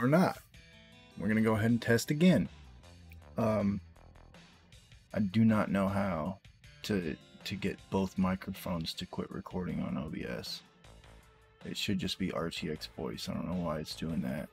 or not. We're gonna go ahead and test again. Um, I do not know how to to get both microphones to quit recording on OBS. It should just be RTX voice. I don't know why it's doing that.